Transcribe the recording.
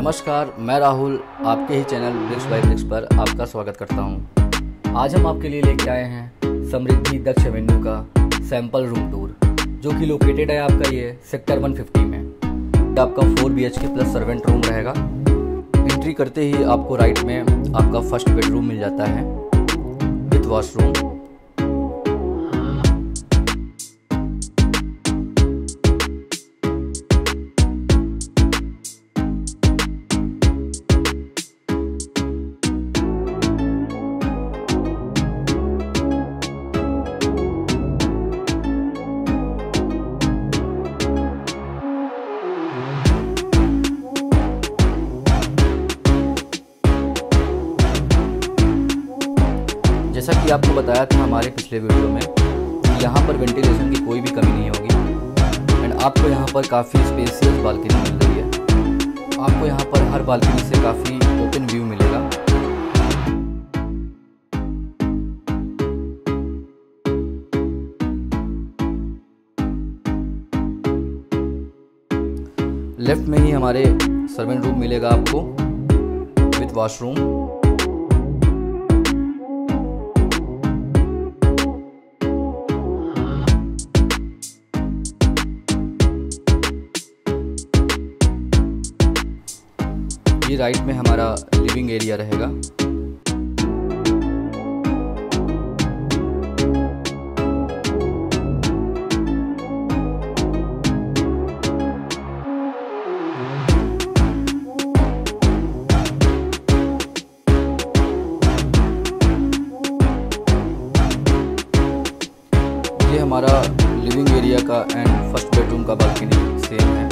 नमस्कार, मैं राहुल, आपके ही चैनल ब्रिक्स बाई ब्रिक्स पर आपका स्वागत करता हूँ। आज हम आपके लिए लेके आए हैं समृद्धि दक्ष एवेन्यू का सैंपल रूम टूर जो कि लोकेटेड है आपका ये सेक्टर 150 में। आपका 4 B K plus servant room रहेगा। एंट्री करते ही आपको राइट में आपका फ़र्स्ट बेडरूम मिल जाता है। विथ वॉशरूम जैसा कि आपको बताया था हमारे पिछले वीडियो में, यहाँ पर वेंटिलेशन की कोई भी कमी नहीं होगी। एंड आपको यहाँ पर काफ़ी स्पेसियस बालकनी मिल रही है। आपको यहाँ पर हर बालकनी से काफ़ी ओपन व्यू मिलेगा। लेफ़्ट में ही हमारे सर्वेंट रूम मिलेगा आपको विथ वॉशरूम ये राइट में हमारा लिविंग एरिया रहेगा। ये हमारा लिविंग एरिया का एंड फ़र्स्ट बेडरूम का बालकनी सेम है।